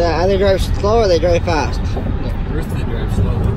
The other drive slow or they drive fast? The first they drive slow.